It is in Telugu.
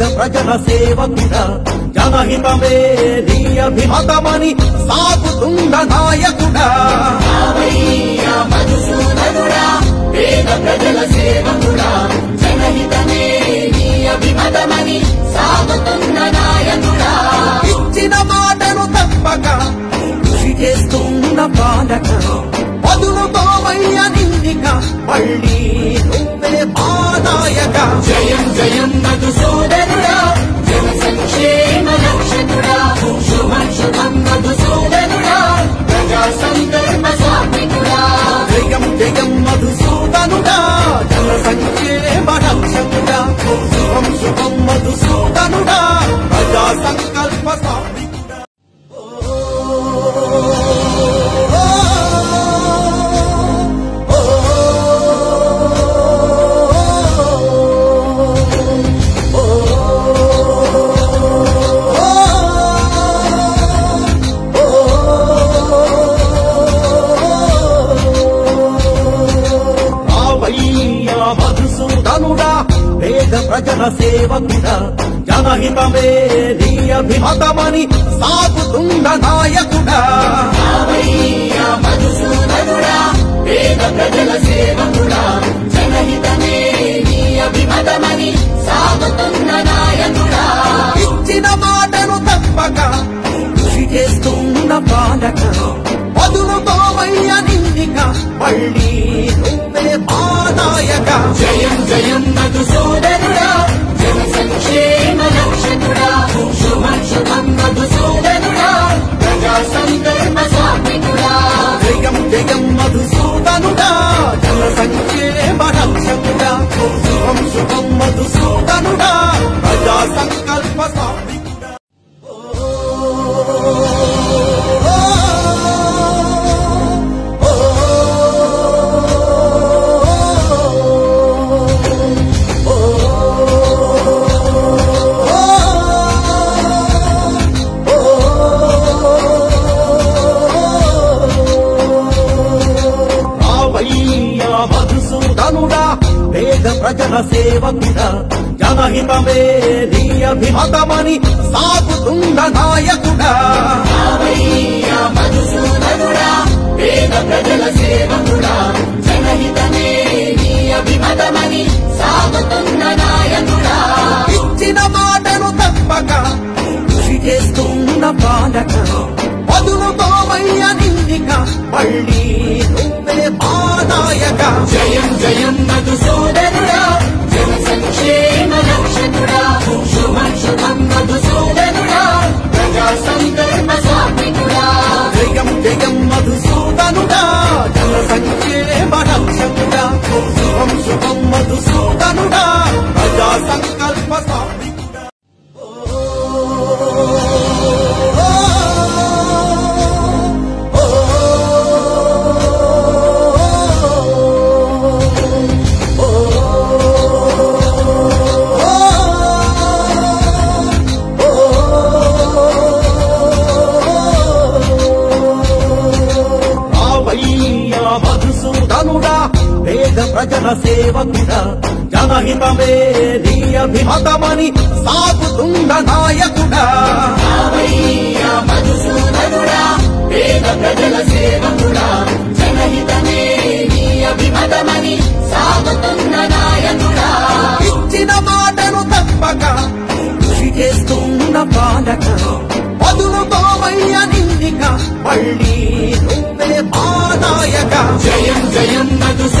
సేవకుడా జనహితమే నీ అభిమతమని సాగుతుండ నాయకుడా. రామయ్య మధుసూదనుడా పేద ప్రజల సేవకుడా జనహితమే నీ అభిమతమని సాగుతున్న నాయకుడా. ఇచ్చిన మాటను తప్పక కృషి చేస్తున్న పాలక నిందిక మళ్ళీ నువ్వే జయం జయం మధుసూదనుడా జన ప్రజల సేవకుడా జనహితమే నీ అభిమతమని సాగుతుండ నాయకుడా. రామయ్య మధుసూదనుడా పేద ప్రజల సేవకుడా జనహితమే నీ అభిమతమని సాగుతున్న నాయకుడా. ఇచ్చిన మాటను తప్పక కృషి చేస్తున్న పాలక. వయ్య నిందిక మళ్ళీ నువ్వే మానాయక జయం జయం మధుసూదనుడా మధుసూదనుడా పేద ప్రజల సేవకుడా. జనహితమే నీ అభిమతమని సాగుతుండ నాయకుడా. మధుసూదనుడా పేద ప్రజల సేవకుడా. జనహితమే నీ అభిమతమని సాగుతున్న నాయకుడా. ఇచ్చిన మాటను తప్పక కృషి చేస్తున్న పాలక. మళ్ళీ నువ్వే నాయక. జయం జయం మధుసూదనుడా జన సంక్షేమ రక్షకుడా. శుభం శుభం మధుసూదనుడా ప్రజా సంకల్ప సాత్వికుడా. జయం జయం మధుసూదనుడా జన సంక్షేమ రక్షకుడా. శుభం శుభం మధుసూదనుడా ప్రజా మధుసూదనుడా పేద ప్రజల సేవకుడా జనహితమే నీ అభిమతమని సాగుతుండ నాయకుడా. జయం జయం మధుసూదనుడా